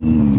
Mm.